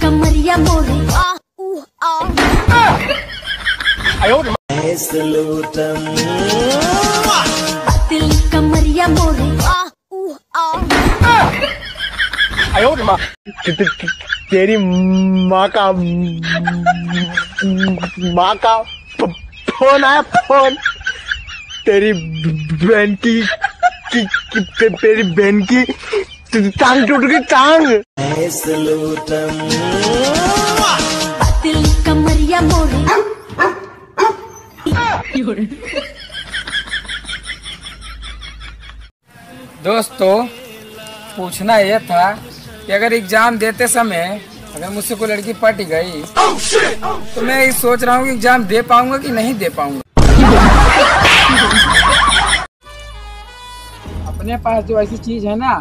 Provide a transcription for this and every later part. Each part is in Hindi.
कमरिया मोरे। कमरिया मोरे। आ तेरी माँ का माँ का फ़ोन आया फ़ोन। तेरी बहन की, की, की तेरी बहन की टांग टूट गई टांग। कमरिया मोरे दोस्तों पूछना यह था कि अगर एग्ज़ाम देते समय अगर मुझसे कोई लड़की पट गई तो मैं ये सोच रहा हूँ कि एग्ज़ाम दे पाऊँगा कि नहीं दे पाऊँगा। अपने पास जो ऐसी चीज़ है ना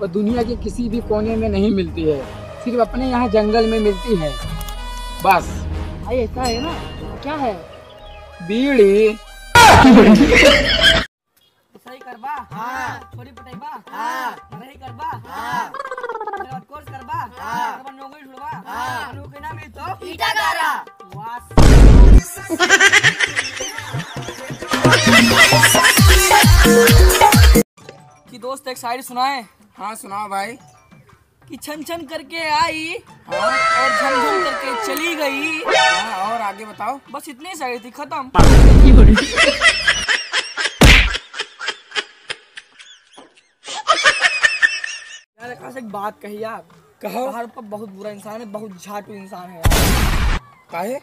वो दुनिया के किसी भी कोने में नहीं मिलती है। सिर्फ़ अपने यहाँ जंगल में मिलती है। बस। भाई ऐसा है ना? क्या है? बीड़ी। सही करबा? हाँ। पटेबा? हाँ। नहीं करबा? हाँ। कोर्स करबा? हाँ। नौकरी ढूंढबा हाँ। नौकरी ना मिली तो ईटा गारा। एक शायरी सुनाए? हाँ सुनाओ भाई। कि छन छन करके आई हाँ। और झम झम करके चली गई। हाँ और आगे बताओ। बस इतनी शायरी थी खत्म। यार एक बात कही यार कहो। बाहर पर बहुत बुरा इंसान है बहुत झाटू इंसान है। यार काहे?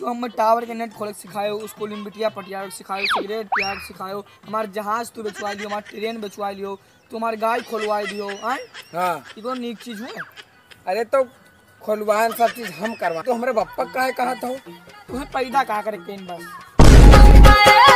तो हम टावर के नेट खोले सिखाए उसको लिम्बिटिया पटिया सिखाए सिगरेट प्यार सिखाए हमारे जहाज़ तू बेचवा लियो हमारे ट्रेन बेचवा लियो तू हमारे गाय खोलवा दियो आए हाँ। ये तो नीक चीज़ है अरे तो खोलवा सब चीज़ हम करवा तो हमारे बप्पा काहे कहा था तुम्हें पैदा कहा करे बस?